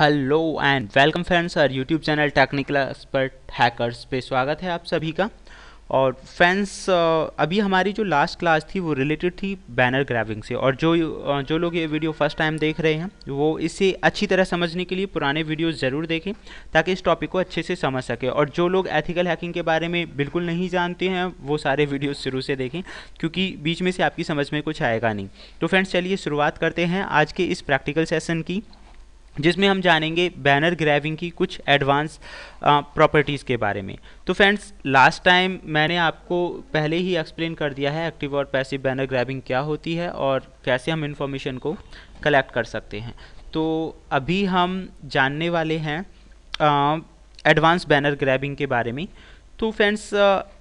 Hello and welcome friends और YouTube channel technical expert hackers पे स्वागत है आप सभी का। और फ्रेंड्स अभी हमारी जो लास्ट क्लास थी वो रिलेटेड थी बैनर ग्रैबिंग से। और जो जो लोग ये वीडियो फ़र्स्ट टाइम देख रहे हैं, वो इसे अच्छी तरह समझने के लिए पुराने वीडियोस ज़रूर देखें, ताकि इस टॉपिक को अच्छे से समझ सकें। और जो लोग एथिकल हैकिंग के बारे में बिल्कुल नहीं जानते हैं, वो सारे वीडियोज़ शुरू से देखें, क्योंकि बीच में से आपकी समझ में कुछ आएगा नहीं। तो फ्रेंड्स, चलिए शुरुआत करते हैं आज के इस प्रैक्टिकल सेसन की। जिसमें हम जानेंगे बैनर ग्रैविंग की कुछ एडवांस प्रॉपर्टीज़ के बारे में। तो फ्रेंड्स लास्ट टाइम मैंने आपको पहले ही एक्सप्लेन कर दिया है एक्टिव और पैसिव बैनर ग्रैबिंग क्या होती है और कैसे हम इंफॉर्मेशन को कलेक्ट कर सकते हैं। तो अभी हम जानने वाले हैं एडवांस बैनर ग्रैबिंग के बारे में। तो फ्रेंड्स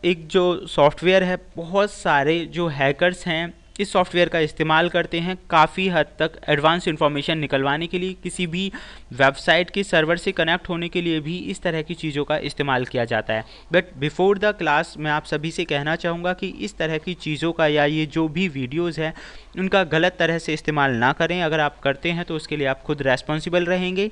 एक जो सॉफ्टवेयर है, बहुत सारे जो हैकर्स हैं इस सॉफ्टवेयर का इस्तेमाल करते हैं काफ़ी हद तक एडवांस इन्फॉर्मेशन निकलवाने के लिए, किसी भी वेबसाइट के सर्वर से कनेक्ट होने के लिए भी इस तरह की चीज़ों का इस्तेमाल किया जाता है। बट बिफोर द क्लास मैं आप सभी से कहना चाहूँगा कि इस तरह की चीज़ों का या ये जो भी वीडियोज़ हैं, उनका गलत तरह से इस्तेमाल ना करें। अगर आप करते हैं तो उसके लिए आप खुद रेस्पॉन्सिबल रहेंगे।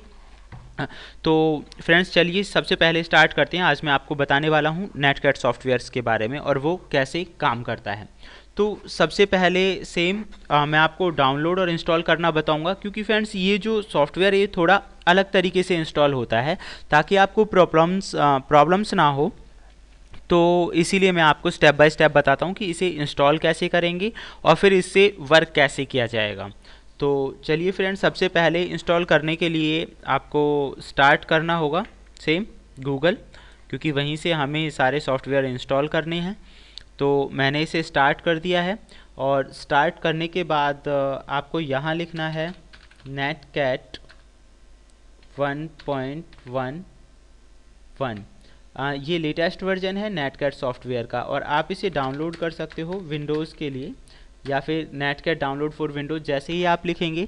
तो फ्रेंड्स चलिए सबसे पहले स्टार्ट करते हैं। आज मैं आपको बताने वाला हूँ नेटकैट सॉफ्टवेयर्स के बारे में और वो कैसे काम करता है। तो सबसे पहले सेम आ, मैं आपको डाउनलोड और इंस्टॉल करना बताऊँगा क्योंकि फ्रेंड्स ये जो सॉफ्टवेयर ये थोड़ा अलग तरीके से इंस्टॉल होता है ताकि आपको प्रॉब्लम्स प्रॉब्लम्स ना हो। तो इसीलिए मैं आपको स्टेप बाय स्टेप बताता हूँ कि इसे इंस्टॉल कैसे करेंगे और फिर इससे वर्क कैसे किया जाएगा। तो चलिए फ्रेंड्स सबसे पहले इंस्टॉल करने के लिए आपको स्टार्ट करना होगा सेम गूगल क्योंकि वहीं से हमें सारे सॉफ्टवेयर इंस्टॉल करने हैं। तो मैंने इसे स्टार्ट कर दिया है और स्टार्ट करने के बाद आपको यहाँ लिखना है netcat one point one one ये लेटेस्ट वर्जन है नेट कैट सॉफ्टवेयर का और आप इसे डाउनलोड कर सकते हो विंडोज़ के लिए या फिर net cat download for Windows जैसे ही आप लिखेंगे।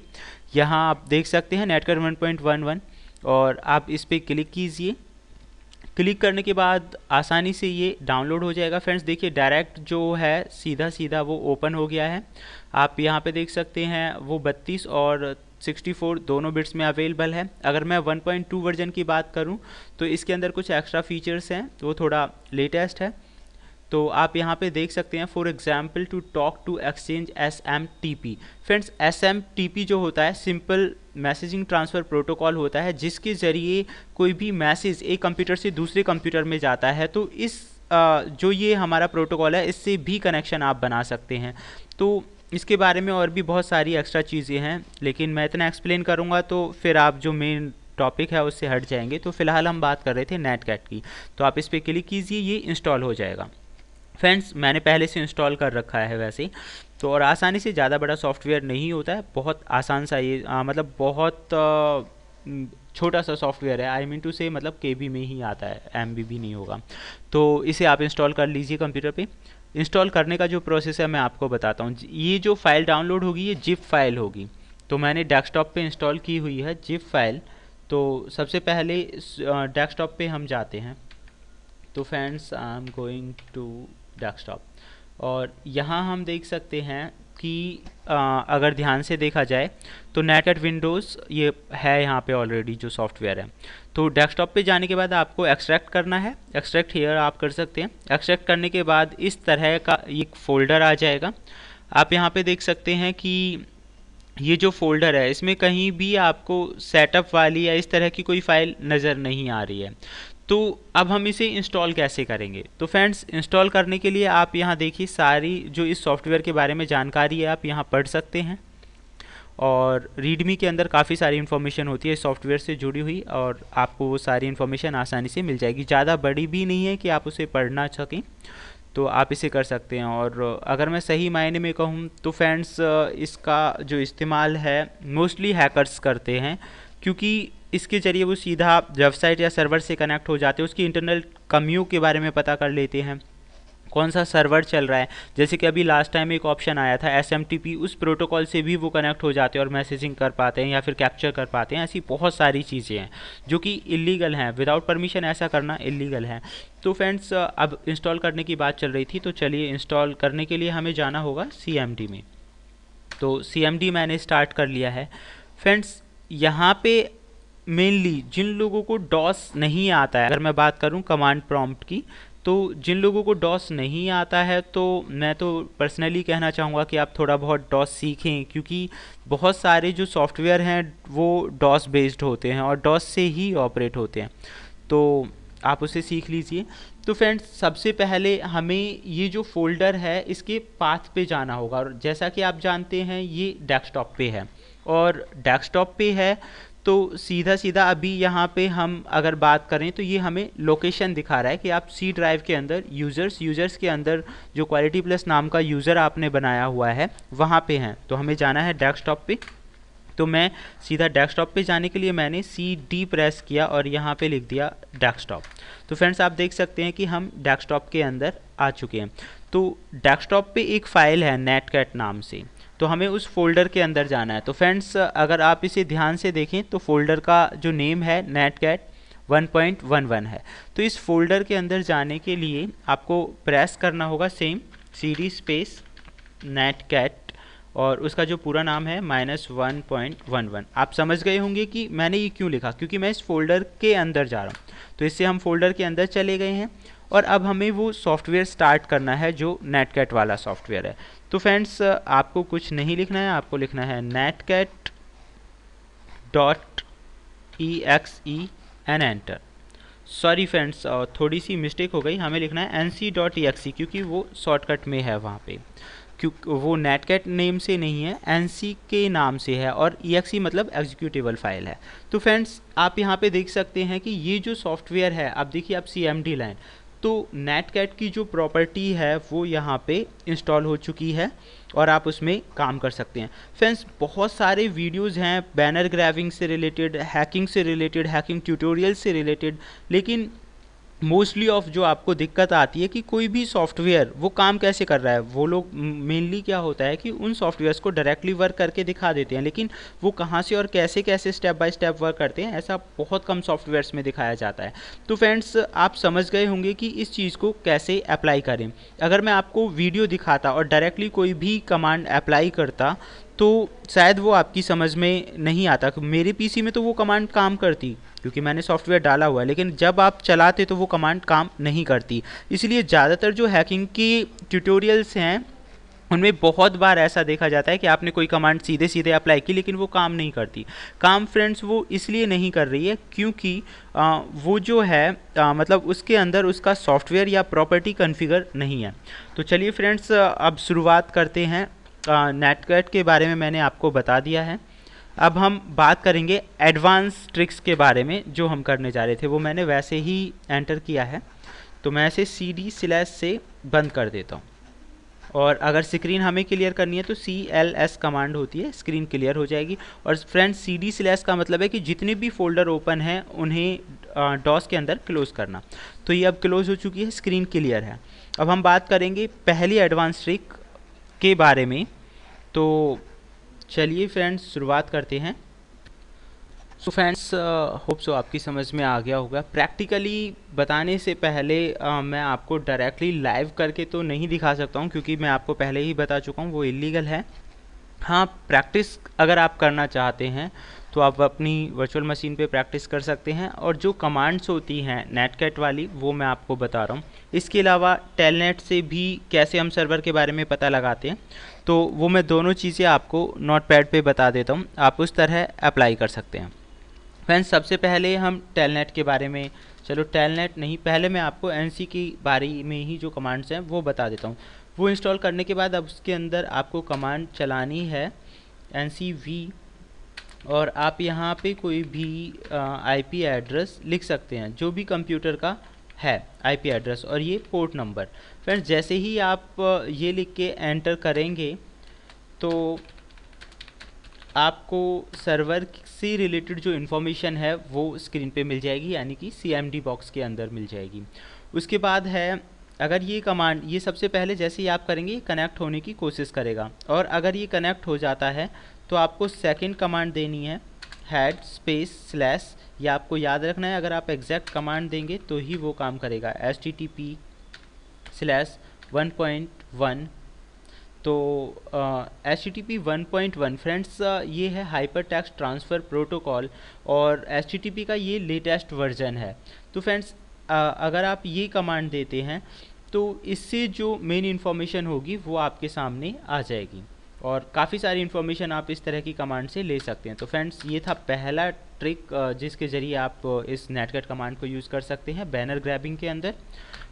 यहाँ आप देख सकते हैं netcat one point one one और आप इस पर क्लिक कीजिए। क्लिक करने के बाद आसानी से ये डाउनलोड हो जाएगा। फ्रेंड्स, देखिए, डायरेक्ट जो है सीधा सीधा वो ओपन हो गया है। आप यहाँ पे देख सकते हैं, वो 32 और 64 दोनों बिट्स में अवेलेबल है। अगर मैं 1.2 वर्जन की बात करूँ तो इसके अंदर कुछ एक्स्ट्रा फीचर्स हैं, वो थोड़ा लेटेस्ट है। तो आप यहाँ पे देख सकते हैं for example to talk to exchange S M T P friends S M T P जो होता है सिंपल मैसेजिंग ट्रांसफ़र प्रोटोकॉल होता है, जिसके ज़रिए कोई भी मैसेज एक कंप्यूटर से दूसरे कंप्यूटर में जाता है तो इस जो ये हमारा प्रोटोकॉल है, इससे भी कनेक्शन आप बना सकते हैं। तो इसके बारे में और भी बहुत सारी एक्स्ट्रा चीज़ें हैं, लेकिन मैं इतना एक्सप्लेन करूँगा तो फिर आप जो मेन टॉपिक है, उससे हट जाएँगे। तो फ़िलहाल हम बात कर रहे थे नेट कैट की। तो आप इस पर क्लिक कीजिए, ये इंस्टॉल हो जाएगा। फ्रेंड्स मैंने पहले से इंस्टॉल कर रखा है वैसे तो और आसानी से ज़्यादा बड़ा सॉफ्टवेयर नहीं होता है बहुत आसान सा ये आ, मतलब बहुत छोटा सा सॉफ्टवेयर है। आई मीन टू से मतलब के में ही आता है एम भी नहीं होगा। तो इसे आप इंस्टॉल कर लीजिए कंप्यूटर पे। इंस्टॉल करने का जो प्रोसेस है मैं आपको बताता हूँ। ये जो फ़ाइल डाउनलोड होगी ये जिप फ़ाइल होगी। तो मैंने डेस्कटॉप पे इंस्टॉल की हुई है जिप फ़ाइल तो सबसे पहले डेस्कटॉप पे हम जाते हैं। तो friends I am going to desktop और यहाँ हम देख सकते हैं कि आ, अगर ध्यान से देखा जाए तो नेट एट विंडोज़ ये है यहाँ पे ऑलरेडी जो सॉफ्टवेयर है। तो डेस्कटॉप पे जाने के बाद आपको एक्सट्रैक्ट करना है। एक्सट्रैक्ट हेयर आप कर सकते हैं। एक्सट्रैक्ट करने के बाद इस तरह का एक फ़ोल्डर आ जाएगा। आप यहाँ पे देख सकते हैं कि ये जो फोल्डर है इसमें कहीं भी आपको सेटअप वाली या इस तरह की कोई फ़ाइल नज़र नहीं आ रही है। तो अब हम इसे इंस्टॉल कैसे करेंगे? तो फ्रेंड्स इंस्टॉल करने के लिए आप यहाँ देखिए सारी जो इस सॉफ्टवेयर के बारे में जानकारी है, आप यहाँ पढ़ सकते हैं। और रीडमी के अंदर काफ़ी सारी इन्फॉर्मेशन होती है इस सॉफ्टवेयर से जुड़ी हुई और आपको वो सारी इन्फॉर्मेशन आसानी से मिल जाएगी। ज़्यादा बड़ी भी नहीं है कि आप उसे पढ़ना सकें तो आप इसे कर सकते हैं। और अगर मैं सही मायने में कहूँ तो फ्रेंड्स इसका जो इस्तेमाल है मोस्टली हैकर्स करते हैं, क्योंकि इसके ज़रिए वो सीधा वेबसाइट या सर्वर से कनेक्ट हो जाते हैं, उसकी इंटरनल कमियों के बारे में पता कर लेते हैं। कौन सा सर्वर चल रहा है? जैसे कि अभी लास्ट टाइम एक ऑप्शन आया था एसएमटीपी उस प्रोटोकॉल से भी वो कनेक्ट हो जाते हैं और मैसेजिंग कर पाते हैं या फिर कैप्चर कर पाते हैं, ऐसी बहुत सारी चीज़ें हैं, जो कि इलीगल हैं। विदाउट परमिशन ऐसा करना इलीगल है। तो फ्रेंड्स अब इंस्टॉल करने की बात चल रही थी तो चलिए इंस्टॉल करने के लिए हमें जाना होगा सीएमडी में। तो सीएमडी मैंने स्टार्ट कर लिया है। फ्रेंड्स यहाँ पे मेनली जिन लोगों को डॉस नहीं आता है, अगर मैं बात करूँ कमांड प्रॉम्प्ट की तो जिन लोगों को डॉस नहीं आता है तो मैं तो पर्सनली कहना चाहूँगा कि आप थोड़ा बहुत डॉस सीखें, क्योंकि बहुत सारे जो सॉफ्टवेयर हैं, वो डॉस बेस्ड होते हैं और डॉस से ही ऑपरेट होते हैं। तो आप उसे सीख लीजिए। तो फ्रेंड्स सबसे पहले हमें ये जो फोल्डर है, इसके पाथ पे जाना होगा। और जैसा कि आप जानते हैं, ये डेस्कटॉप पे है। और डेस्कटॉप पे है तो सीधा सीधा अभी यहाँ पे हम अगर बात करें तो ये हमें लोकेशन दिखा रहा है कि आप सी ड्राइव के अंदर यूज़र्स यूज़र्स के अंदर जो क्वालिटी प्लस नाम का यूज़र आपने बनाया हुआ है, वहाँ पे हैं। तो हमें जाना है डेस्कटॉप पे। तो मैं सीधा डेस्कटॉप पे जाने के लिए मैंने सी डी प्रेस किया और यहाँ पे लिख दिया डेस्कटॉप तो फ्रेंड्स आप देख सकते हैं कि हम डेस्कटॉप के अंदर आ चुके हैं। तो डेस्कटॉप पे एक फ़ाइल है नेटकैट नाम से। तो हमें उस फोल्डर के अंदर जाना है। तो फ्रेंड्स अगर आप इसे ध्यान से देखें तो फोल्डर का जो नेम है नेट कैट 1.11 है। तो इस फोल्डर के अंदर जाने के लिए आपको प्रेस करना होगा same C D space netcat और उसका जो पूरा नाम है minus one point one one आप समझ गए होंगे कि मैंने ये क्यों लिखा? क्योंकि मैं इस फोल्डर के अंदर जा रहा हूँ। तो इससे हम फोल्डर के अंदर चले गए हैं और अब हमें वो सॉफ्टवेयर स्टार्ट करना है जो नेटकैट वाला सॉफ्टवेयर है। तो फ्रेंड्स आपको कुछ नहीं लिखना है, आपको लिखना है netcat dot E X E N enter sorry friends थोड़ी सी मिस्टेक हो गई। हमें लिखना है N C dot E X E क्योंकि वो शॉर्टकट में है वहाँ पे। क्योंकि, वो नेटकैट नेम से नहीं है एन सी के नाम से है और ई मतलब एग्जीक्यूटिबल फ़ाइल है। तो फ्रेंड्स आप यहाँ पे देख सकते हैं कि ये जो सॉफ्टवेयर है, आप देखिए, आप सी एम डी लाइन तो नेटकैट की जो प्रॉपर्टी है, वो यहाँ पे इंस्टॉल हो चुकी है और आप उसमें काम कर सकते हैं। फ्रेंड्स बहुत सारे वीडियोस हैं बैनर ग्रैविंग से रिलेटेड हैकिंग से रिलेटेड हैकिंग ट्यूटोरियल से रिलेटेड लेकिन मोस्टली ऑफ़ जो आपको दिक्कत आती है कि कोई भी सॉफ्टवेयर, वो काम कैसे कर रहा है? वो लोग मेनली क्या होता है कि उन सॉफ्टवेयर्स को डायरेक्टली वर्क करके दिखा देते हैं, लेकिन वो कहाँ से और कैसे कैसे स्टेप बाय स्टेप वर्क करते हैं, ऐसा बहुत कम सॉफ्टवेयर्स में दिखाया जाता है। तो फ्रेंड्स आप समझ गए होंगे कि इस चीज़ को कैसे अप्लाई करें। अगर मैं आपको वीडियो दिखाता और डायरेक्टली कोई भी कमांड अप्लाई करता तो शायद वो आपकी समझ में नहीं आता मेरे पीसी में तो वो कमांड काम करती क्योंकि मैंने सॉफ्टवेयर डाला हुआ है लेकिन जब आप चलाते तो वो कमांड काम नहीं करती। इसलिए ज़्यादातर जो हैकिंग की ट्यूटोरियल्स हैं उनमें बहुत बार ऐसा देखा जाता है कि आपने कोई कमांड सीधे सीधे अप्लाई की लेकिन वो काम नहीं करती। काम फ्रेंड्स वो इसलिए नहीं कर रही है क्योंकि आ, वो जो है आ, मतलब उसके अंदर उसका सॉफ्टवेयर या प्रॉपर्टी कन्फिगर नहीं है। तो चलिए फ्रेंड्स अब शुरुआत करते हैं। नेटकैट के बारे में मैंने आपको बता दिया है। अब हम बात करेंगे एडवांस ट्रिक्स के बारे में, जो हम करने जा रहे थे। वो मैंने वैसे ही एंटर किया है। तो मैं ऐसे सी डी स्लैश से बंद कर देता हूँ। और अगर स्क्रीन हमें क्लियर करनी है तो सी एल एस कमांड होती है। स्क्रीन क्लियर हो जाएगी। और फ्रेंड्स सी डी स्लैश का मतलब है कि जितने भी फोल्डर ओपन हैं, उन्हें डॉस के अंदर क्लोज़ करना। तो ये अब क्लोज़ हो चुकी है। स्क्रीन क्लियर है। अब हम बात करेंगे पहली एडवांस ट्रिक के बारे में। तो चलिए फ्रेंड्स शुरुआत करते हैं। सो फ्रेंड्स होप सो आपकी समझ में आ गया होगा। प्रैक्टिकली बताने से पहले uh, मैं आपको डायरेक्टली लाइव करके तो नहीं दिखा सकता हूँ क्योंकि मैं आपको पहले ही बता चुका हूँ वो इलीगल है। हाँ प्रैक्टिस अगर आप करना चाहते हैं तो आप अपनी वर्चुअल मशीन पे प्रैक्टिस कर सकते हैं और जो कमांड्स होती हैं नेटकैट वाली, वो मैं आपको बता रहा हूँ। इसके अलावा टेलनेट से भी कैसे हम सर्वर के बारे में पता लगाते हैं तो वो मैं दोनों चीज़ें आपको नोट पैड पर बता देता हूँ। आप उस तरह अप्लाई कर सकते हैं। फ्रेंड्स सबसे पहले हम टेलनेट के बारे में, चलो टेलनेट नहीं, पहले मैं आपको एनसी की बारे में ही जो कमांड्स हैं, वो बता देता हूँ। वो इंस्टॉल करने के बाद अब उसके अंदर आपको कमांड चलानी है एनसीवी और आप यहाँ पे कोई भी आईपी एड्रेस लिख सकते हैं, जो भी कंप्यूटर का है आईपी एड्रेस और ये पोर्ट नंबर फ्रेंड्स जैसे ही आप ये लिख के एंटर करेंगे तो आपको सर्वर से रिलेटेड जो इन्फॉर्मेशन है, वो स्क्रीन पे मिल जाएगी, यानी कि सीएमडी बॉक्स के अंदर मिल जाएगी। उसके बाद है, अगर ये कमांड ये सबसे पहले जैसे ही आप करेंगे कनेक्ट होने की कोशिश करेगा। और अगर ये कनेक्ट हो जाता है तो आपको सेकंड कमांड देनी है हेड स्पेस स्लैश या आपको याद रखना है, अगर आप एग्जैक्ट कमांड देंगे तो ही वो काम करेगा S T T P slash one point one तो H T T P one point one friends ये है हाइपर टेक्स्ट ट्रांसफ़र प्रोटोकॉल और टी टी पी का ये लेटेस्ट वर्जन है। तो फ्रेंड्स अगर आप ये कमांड देते हैं तो इससे जो मेन इन्फॉर्मेशन होगी वो आपके सामने आ जाएगी। और काफ़ी सारी इन्फॉर्मेशन आप इस तरह की कमांड से ले सकते हैं। तो फ्रेंड्स ये था पहला ट्रिक जिसके ज़रिए आप इस नेटकट कमांड को यूज़ कर सकते हैं बैनर ग्रैबिंग के अंदर।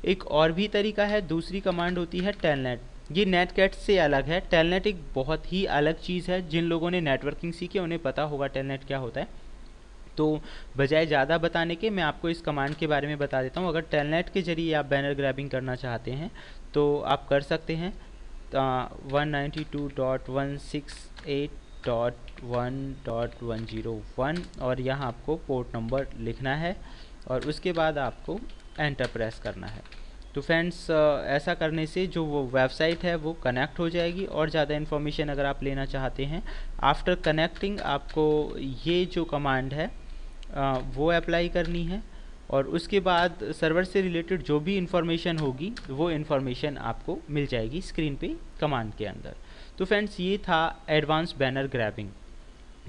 एक और भी तरीका है, दूसरी कमांड होती है टेलनेट ये नेटकैट से अलग है। टेलनेट एक बहुत ही अलग चीज़ है। जिन लोगों ने नेटवर्किंग सीखी उन्हें पता होगा टेलनेट क्या होता है। तो बजाय ज़्यादा बताने के, मैं आपको इस कमांड के बारे में बता देता हूँ। अगर टेलनेट के ज़रिए आप बैनर ग्रैबिंग करना चाहते हैं तो आप कर सकते हैं। One ninety two dot one six eight dot one dot one zero one और यहाँ आपको पोर्ट नंबर लिखना है और उसके बाद आपको एंटर प्रेस करना है। तो फ्रेंड्स ऐसा करने से जो वो वेबसाइट है वो कनेक्ट हो जाएगी और ज़्यादा इन्फॉर्मेशन अगर आप लेना चाहते हैं आफ्टर कनेक्टिंग आपको ये जो कमांड है वो अप्लाई करनी है। और उसके बाद सर्वर से रिलेटेड जो भी इंफॉर्मेशन होगी वो इन्फॉर्मेशन आपको मिल जाएगी स्क्रीन पे कमांड के अंदर। तो फ्रेंड्स ये था एडवांस बैनर ग्रैबिंग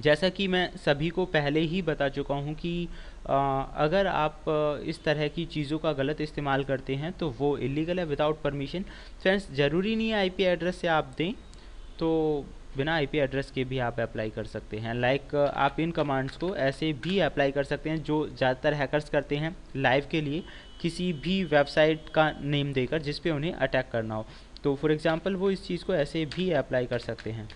जैसा कि मैं सभी को पहले ही बता चुका हूँ कि आ, अगर आप इस तरह की चीज़ों का गलत इस्तेमाल करते हैं तो वो इलीगल है विदाउट परमिशन फ्रेंड्स ज़रूरी नहीं है आईपी एड्रेस से आप दें तो बिना आईपी एड्रेस के भी आप अप्लाई कर सकते हैं। लाइक आप इन कमांड्स को ऐसे भी अप्लाई कर सकते हैं जो ज़्यादातर हैकर्स करते हैं लाइव के लिए किसी भी वेबसाइट का नेम देकर जिस पे उन्हें अटैक करना हो। तो फॉर एग्ज़ाम्पल वो इस चीज़ को ऐसे भी अप्लाई कर सकते हैं।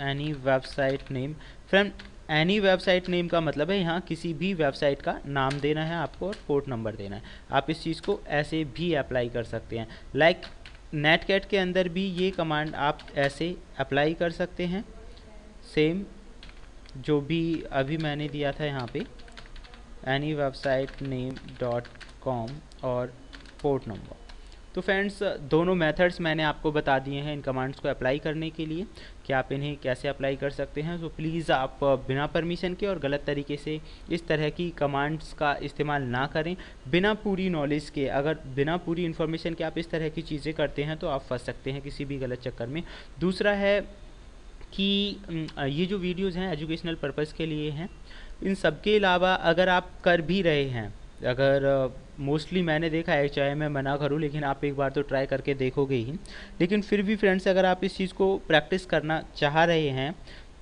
Any website name friend any website name का मतलब है यहाँ किसी भी वेबसाइट का नाम देना है आपको और पोर्ट नंबर देना है। आप इस चीज़ को ऐसे भी अप्लाई कर सकते हैं। लाइक like, नेटकैट के अंदर भी ये कमांड आप ऐसे अप्लाई कर सकते हैं। सेम जो भी अभी मैंने दिया था यहाँ पे any website name dot com और पोर्ट नंबर तो फ्रेंड्स दोनों मेथड्स मैंने आपको बता दिए हैं इन कमांड्स को अप्लाई करने के लिए, कि आप इन्हें कैसे अप्लाई कर सकते हैं। तो प्लीज़ आप बिना परमिशन के और गलत तरीके से इस तरह की कमांड्स का इस्तेमाल ना करें। बिना पूरी नॉलेज के, अगर बिना पूरी इन्फॉर्मेशन के आप इस तरह की चीज़ें करते हैं तो आप फंस सकते हैं किसी भी गलत चक्कर में। दूसरा है कि ये जो वीडियोज़ हैं एजुकेशनल पर्पज़ के लिए हैं, इन सब के अलावा अगर आप कर भी रहे हैं, अगर मोस्टली मैंने देखा है, चाहे मैं मना करूँ, लेकिन आप एक बार तो ट्राई करके देखोगे ही। लेकिन फिर भी फ्रेंड्स अगर आप इस चीज़ को प्रैक्टिस करना चाह रहे हैं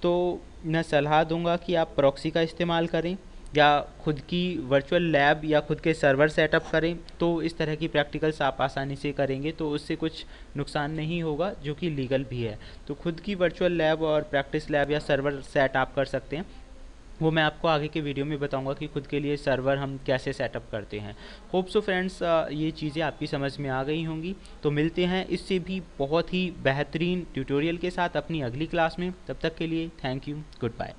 तो मैं सलाह दूँगा कि आप प्रॉक्सी का इस्तेमाल करें, या खुद की वर्चुअल लैब या खुद के सर्वर सेटअप करें तो इस तरह की प्रैक्टिकल्स आप आसानी से करेंगे तो उससे कुछ नुकसान नहीं होगा, जो कि लीगल भी है। तो खुद की वर्चुअल लैब और प्रैक्टिस लैब या सर्वर सेट आप कर सकते हैं। वो मैं आपको आगे के वीडियो में बताऊँगा कि खुद के लिए सर्वर हम कैसे सेटअप करते हैं। होप सो फ्रेंड्स ये चीज़ें आपकी समझ में आ गई होंगी। तो मिलते हैं इससे भी बहुत ही बेहतरीन ट्यूटोरियल के साथ अपनी अगली क्लास में। तब तक के लिए थैंक यू गुड बाय